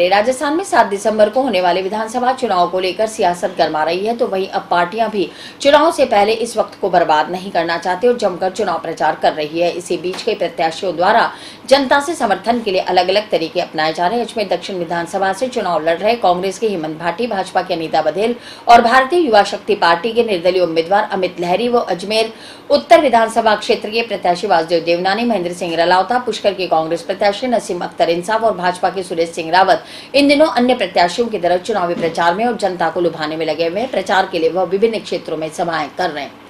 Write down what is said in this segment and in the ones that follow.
खबरें राजस्थान में 7 दिसंबर को होने वाले विधानसभा चुनाव को लेकर सियासत गर्मा रही है तो वहीं अब पार्टियाँ भी चुनाव से पहले इस वक्त को बर्बाद नहीं करना चाहते और जमकर चुनाव प्रचार कर रही है। इसी बीच कई प्रत्याशियों द्वारा जनता से समर्थन के लिए अलग अलग तरीके अपनाए जा रहे हैं। इसमें दक्षिण विधानसभा से चुनाव लड़ रहे कांग्रेस के हेमंत भाटी, भाजपा के अनिता बघेल और भारतीय युवा शक्ति पार्टी के निर्दलीय उम्मीदवार अमित लहरी व अजमेर उत्तर विधानसभा क्षेत्र के प्रत्याशी वासुदेव देवनानी, महेंद्र सिंह रलावता पुष्कर के कांग्रेस प्रत्याशी नसीम अख्तर इंसाफ और भाजपा के सुरेश सिंह रावत इन दिनों अन्य प्रत्याशियों की तरह चुनावी प्रचार में और जनता को लुभाने में लगे हुए प्रचार के लिए वह विभिन्न क्षेत्रों में सभाएँ कर रहे हैं।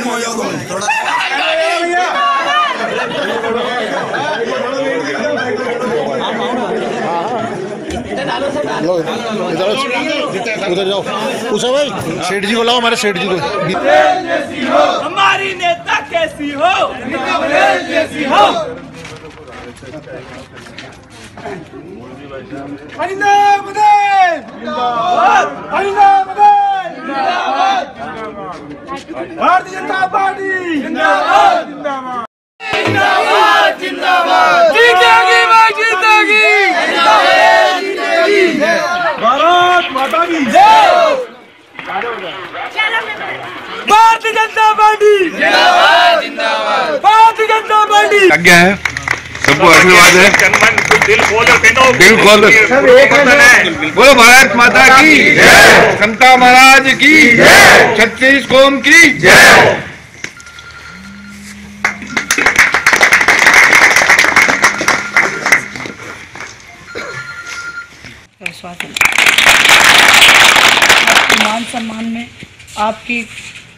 साइड में हो जाओ तुम थोड़ा उधर जाओ उषा भाई सेठ जी को लाओ हमारे सेठ जी को हमारी नेता कैसी हो कैसी हो अनिता बघेल अनिता बघेल भारतीय जनता पार्टी। जिंदाबाद। जिंदाबाद जिंदाबाद। जिंदाबाद। जीतेगी भाई जीतेगी भारत माता की भारतीय जनता पार्टी। जिंदाबाद जिंदाबाद। भारतीय जनता पार्टी। आज्ञा है। सबको आशीर्वाद है। दिल खोल बोलो भारत माता की समता महाराज की छत्तीस कौम की आपके मान सम्मान में आपकी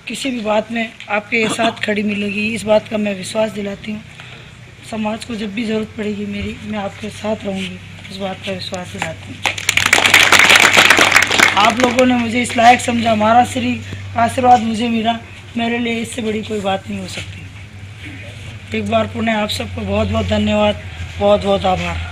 किसी भी बात में आपके साथ खड़ी मिलेगी। इस बात का मैं विश्वास दिलाती हूँ। समाज को जब भी ज़रूरत पड़ेगी मेरी, मैं आपके साथ रहूँगी। इस बात का विश्वास दिलाती हूँ। आप लोगों ने मुझे इस लायक समझा। हमारा श्री आशीर्वाद मुझे मिला। मेरे लिए इससे बड़ी कोई बात नहीं हो सकती। एक बार पुनः आप सबको बहुत बहुत धन्यवाद। बहुत बहुत आभार।